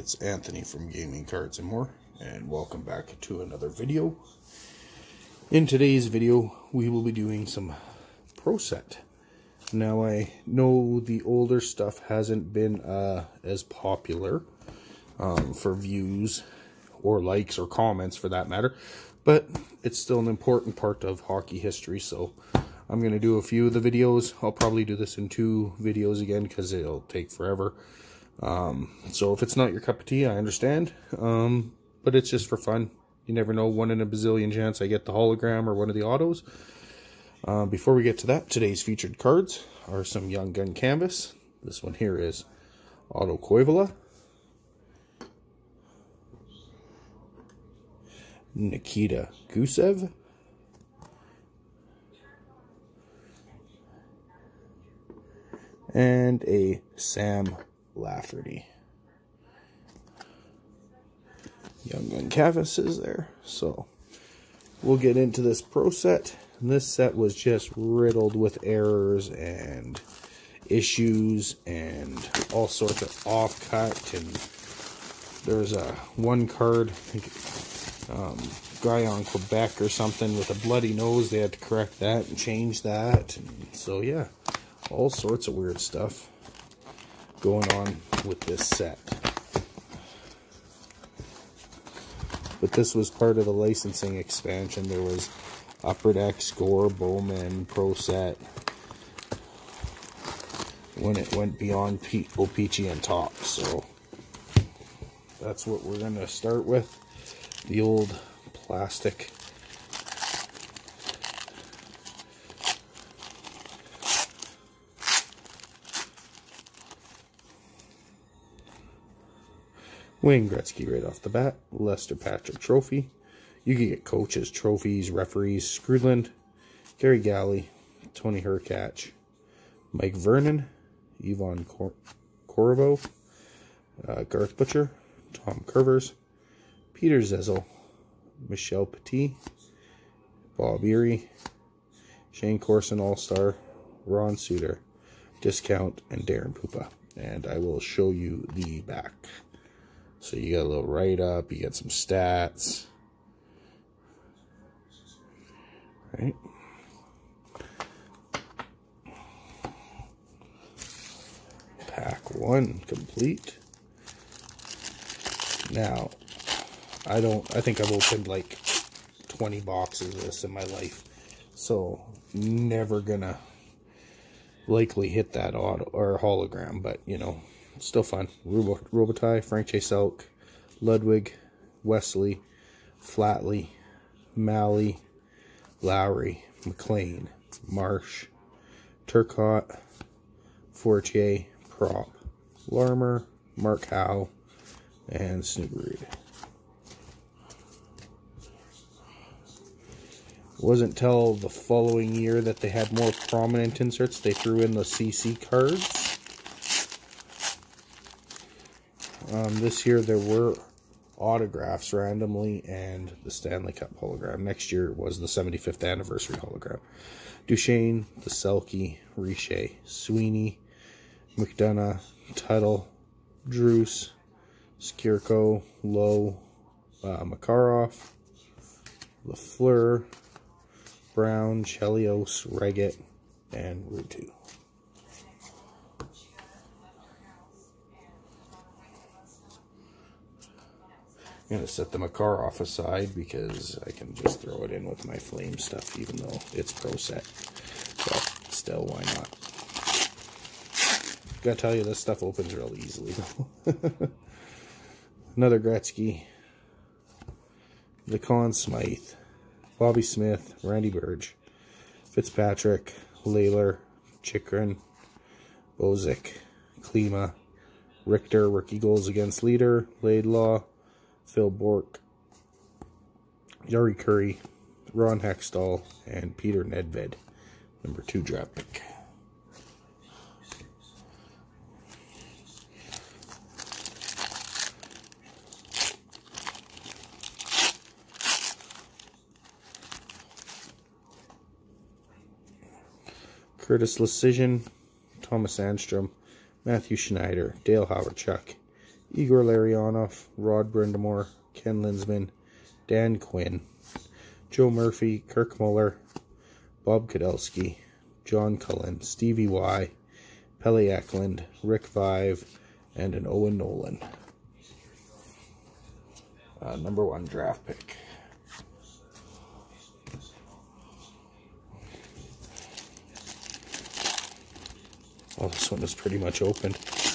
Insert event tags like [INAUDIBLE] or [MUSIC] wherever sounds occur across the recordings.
It's Anthony from Gaming Cards and More, and welcome back to another video. In today's video, we will be doing some Pro Set. Now I know the older stuff hasn't been uh, as popular um, for views or likes or comments for that matter, but it's still an important part of hockey history, so I'm going to do a few of the videos. I'll probably do this in two videos again because it'll take forever. Um, so if it's not your cup of tea, I understand. Um, but it's just for fun. You never know, one in a bazillion chance I get the hologram or one of the autos. Uh, before we get to that, today's featured cards are some Young Gun Canvas. This one here is Otto Koivula. Nikita Gusev. And a Sam Lafferty. Young Gun Canvas is there. So we'll get into this pro set. this set was just riddled with errors and issues and all sorts of offcut and there's a one card um, guy on Quebec or something with a bloody nose. They had to correct that and change that. And so yeah, all sorts of weird stuff going on with this set. But this was part of the licensing expansion. There was Upper Deck, Score, Bowman, Pro Set. When it went beyond P O-Pee-Chee and Top. So that's what we're going to start with. The old plastic Wayne Gretzky right off the bat. Lester Patrick Trophy. You can get coaches, trophies, referees, Skrudland, Gary Galley, Tony Hrkac, Mike Vernon, Yvonne Cor Corvo, uh, Garth Butcher, Tom Kurvers, Peter Zezel, Michel Petit, Bob Errey, Shayne Corson All-Star, Ron Sutter, Discount, and Daren Puppa. And I will show you the back. So you got a little write-up, you get some stats. Right? Pack one complete. Now, I don't, I think I've opened like 20 boxes of this in my life. So, never gonna likely hit that auto or hologram, but you know, still fun. Robo Frank J. Selk, Ludwig, Wesley, Flatley, Malley, Lowry, McLean, Marsh, Turcotte, Fortier, Propp, Larmer, Mark Howe, and Snuggerud. It wasn't until the following year that they had more prominent inserts. They threw in the CC cards. Um, this year there were autographs randomly and the Stanley Cup hologram. Next year was the 75th anniversary hologram. Duchesne, the Selke, Richer, Sweeney, McDonough, Tuttle, Druce, Skriko, Lowe, uh, Makarov, Lafleur, Brown, Chelios, Reggett, and Ruuttu. I'm going to set the Makarov aside because I can just throw it in with my flame stuff even though it's pro set. But still, why not? Gotta tell you, this stuff opens real easily. [LAUGHS] Another Gretzky. The Conn Smythe. Bobby Smith. Randy Burge. Fitzpatrick. Layler. Chychrun. Bozic. Klima. Richter. Rookie goals against leader. Laidlaw. Phil Bourque, Jari Kurri, Ron Hextall, and Peter Nedved, number two draft pick. Curtis Leschyshyn, Thomas Anstrom, Mathieu Schneider, Dale Hawerchuk, Igor Larionov, Rod Brind'Amour, Ken Linseman, Dan Quinn, Joe Murphy, Kirk Muller, Bob Kudelski, John Cullen, Stevie Y, Pelle Eklund, Rick Vaive, and an Owen Nolan. Uh, number one draft pick. Oh, this one is pretty much open.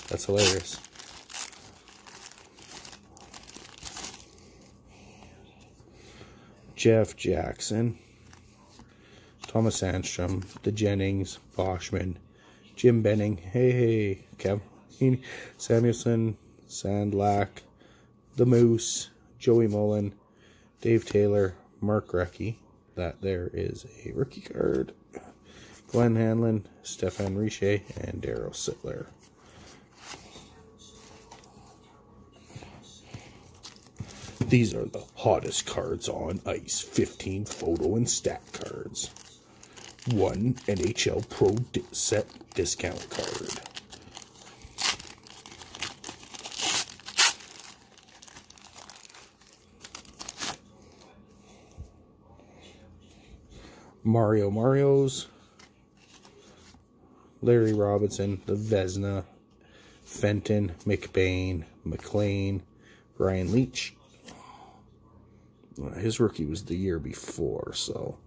That's hilarious. Jeff Jackson, Thomas Sandstrom, the Jennings, Boschman, Jim Benning, hey hey, Kevin Samuelson, Sandlak, the Moose, Joey Mullen, Dave Taylor, Mark Recchi. That there is a rookie card. Glenn Hanlon, Stefan Richer, and Daryl Sittler. These are the hottest cards on ice. 15 photo and stat cards. One NHL Pro di set discount card. Mario Mario's. Larry Robinson, the Vezina, Fenton, McBain, McLean, Brian Leetch. His rookie was the year before, so.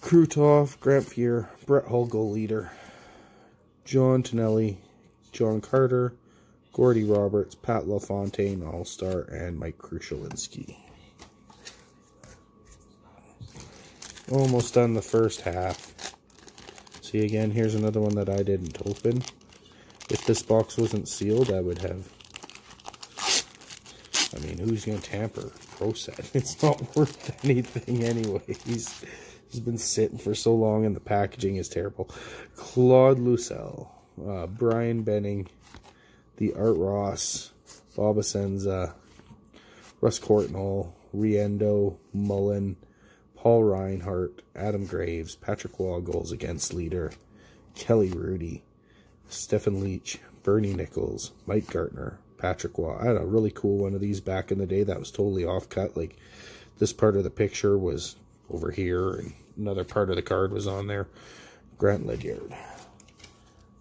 Krutov, Grant Fuhr, Brett Hull, goal leader, John Tonelli, John Carter, Gordy Roberts, Pat LaFontaine, All-Star, and Mike Krushelnyski. Almost done the first half. See again, here's another one that I didn't open. If this box wasn't sealed, I would have... I mean, who's going to tamper ProSet. [LAUGHS] It's not worth anything anyway. He's, he's been sitting for so long and the packaging is terrible. Claude Loiselle, uh, Brian Benning, the Art Ross, Bob Essensa, Russ Courtnall, Riendeau, Mullen, Paul Reinhart, Adam Graves, Patrick Roy goals against leader, Kelly Hrudey, Stephen Leach, Bernie Nicholls, Mike Gartner, Patrick Roy. I had a really cool one of these back in the day that was totally off cut. Like this part of the picture was over here and another part of the card was on there. Grant Ledyard.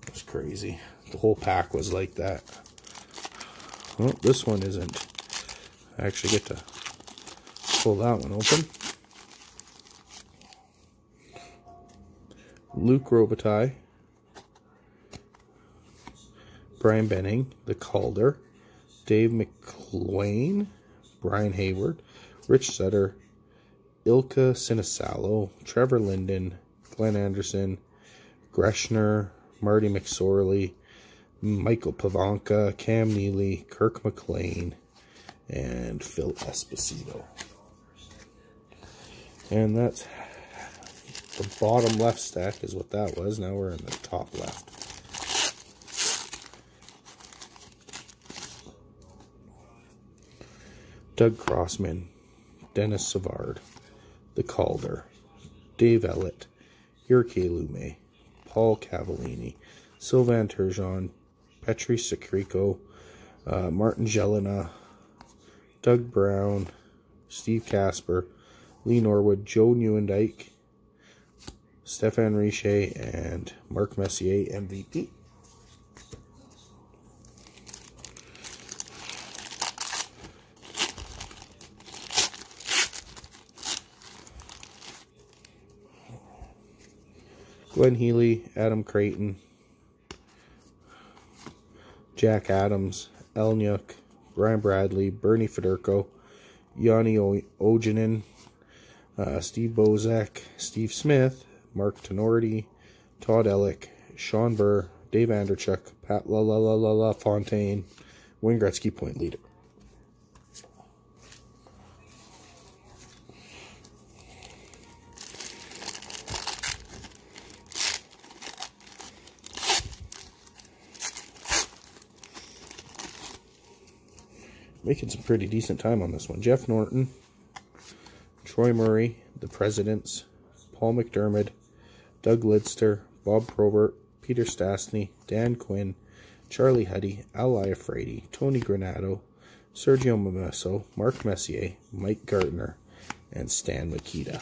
It was crazy. The whole pack was like that. Well, this one isn't. I actually get to pull that one open. Luc Robitaille, Brian Benning, The Calder, Dave McLean, Brian Hayward, Rich Sutter, Ilkka Sinisalo, Trevor Linden, Glenn Anderson, Greschner, Marty McSorley, Michael Pivonka, Cam Neely, Kirk McLean, and Phil Esposito. And that's the bottom left stack is what that was. Now we're in the top left. Doug Crossman, Denis Savard, The Calder, Dave Ellett, Jyrki Lumme, Paul Cavallini, Sylvain Turgeon, Petri Skriko, uh, Martin Jelena, Doug Brown, Steve Kasper, Lee Norwood, Joe Nieuwendyk, Stefan Richer, and Mark Messier, MVP. Glenn Healy, Adam Creighton, Jack Adams, Elnyuk, Brian Bradley, Bernie Federko, Janne Ojanen, uh, Steve Bozek, Steve Smith, Mark Tinordi, Todd Elik, Shawn Burr, Dave Andreychuk, Pat La La La La La Fontaine, Wayne Gretzky point leader. Making some pretty decent time on this one. Jeff Norton, Troy Murray, the Presidents, Paul McDermott, Doug Lidster, Bob Probert, Peter Stastny, Dan Quinn, Charlie Huddy, Al Iafrate, Tony Granato, Sergio Momesso, Mark Messier, Mike Gartner, and Stan Mikita.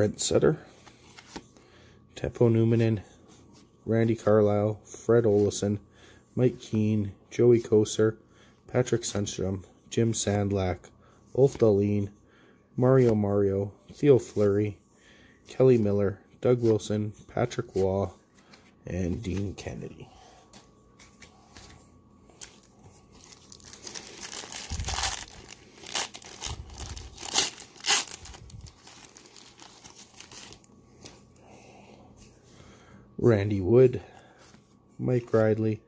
Brent Sutter, Teppo Numminen, Randy Carlyle, Fred Olesen, Mike Keane, Joey Kocur, Patrick Sundstrom, Jim Sandlak, Ulf Dahlen, Mario Mario, Theo Fleury, Kelly Miller, Doug Wilson, Patrick Roy, and Dean Kennedy. Randy Wood, Mike Ridley,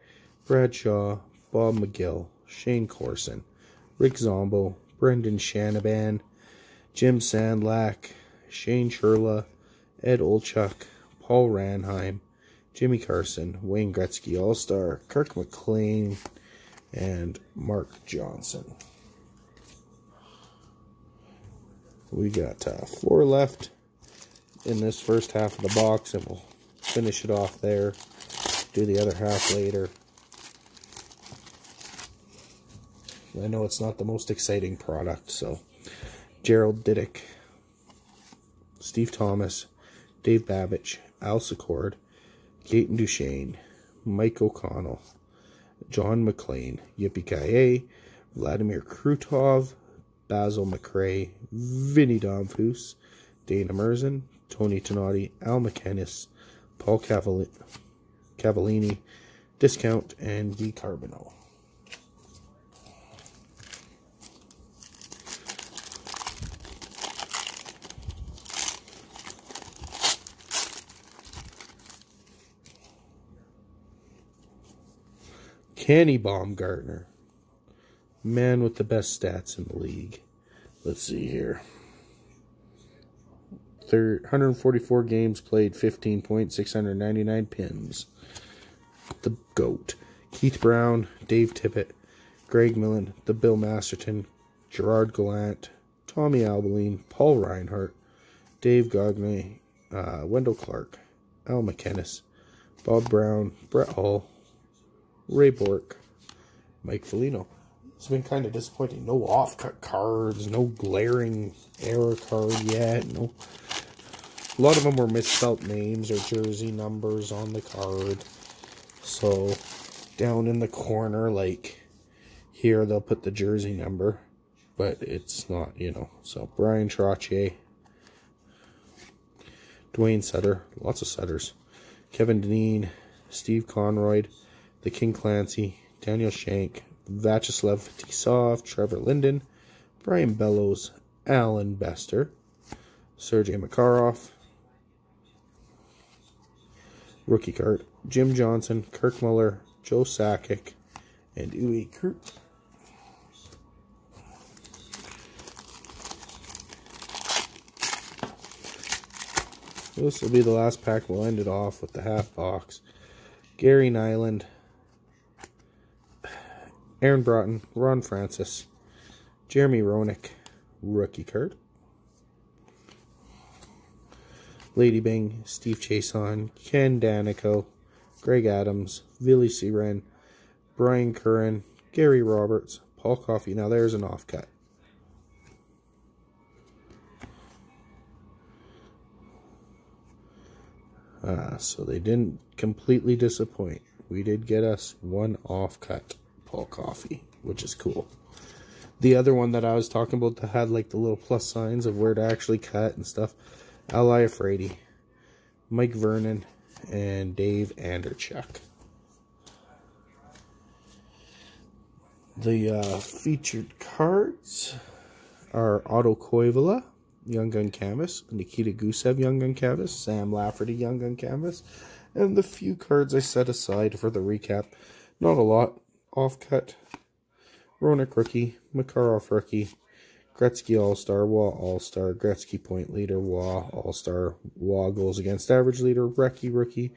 Bradshaw, Bob McGill, Shayne Corson, Rick Zombo, Brendan Shanahan, Jim Sandlak, Shane Churla, Ed Olczyk, Paul Ranheim, Jimmy Carson, Wayne Gretzky All Star, Kirk McLean, and Mark Johnson. We got uh, four left in this first half of the box, and we'll finish it off there. Do the other half later. I know it's not the most exciting product, so Gerald Diduck, Steve Thomas, Dave Babych, Al Secord, Gaetan Duchesne, Mike O'Connell, John McLean, Yippee Kaye, Vladimir Krutov, Basil McRae, Vinny Damphousse, Dana Murzyn, Tony Tanti, Al MacInnis, Paul Cavallini, Discount, and D. Carbonell. Kenny Baumgartner. Man with the best stats in the league. Let's see here. 144 games played, 15 points, 699 pins. The GOAT. Keith Brown, Dave Tippett, Greg Millen, the Bill Masterton, Gerard Gallant, Tommy Albelin, Paul Reinhart, Dave Gagne, uh, Wendel Clark, Al MacInnis, Bob Brown, Brett Hall, Ray Bourque, Mike Foligno. It's been kind of disappointing. No off-cut cards, no glaring error card yet. No, a lot of them were misspelt names or jersey numbers on the card. So down in the corner, like here, they'll put the jersey number, but it's not, you know. So Bryan Trottier, Duane Sutter, lots of Sutters, Kevin Dineen, Steve Conroy, the King Clancy, Daniel Shank, Vyacheslav Tisov. Trevor Linden, Brian Bellows, Alan Bester, Sergey Makarov, rookie card, Jim Johnson, Kirk Muller, Joe Sakic, and Uwe Kurt. This will be the last pack. We'll end it off with the half box. Gary Nylund, Aaron Broten, Ron Francis, Jeremy Roenick, rookie card. Lady Byng, Steve Chiasson, Ken Daneyko, Greg Adams, Billy Siren, Brian Curran, Gary Roberts, Paul Coffey. Now there's an offcut. Uh, so they didn't completely disappoint. We did get us one offcut. Paul Coffey, which is cool. The other one that I was talking about that had like the little plus signs of where to actually cut and stuff, Al Iafrate, Mike Vernon, and Dave Andreychuk. The uh, featured cards are Otto Koivula, Young Gun Canvas, Nikita Gusev Young Gun Canvas, Sam Lafferty Young Gun Canvas, and the few cards I set aside for the recap. Not a lot, Offcut, Roenick rookie, Makarov rookie, Gretzky All-Star, Roy All-Star, Gretzky Point Leader, Roy All-Star, Roy Goals Against Average Leader, Recchi Rookie,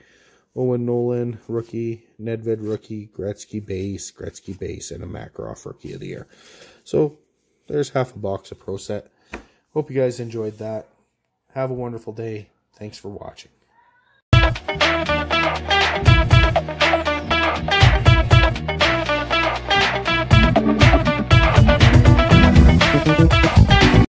Owen Nolan, rookie, Nedved, rookie, Gretzky base, Gretzky base, and a Makarov rookie of the year. So there's half a box of Pro Set. Hope you guys enjoyed that. Have a wonderful day. Thanks for watching.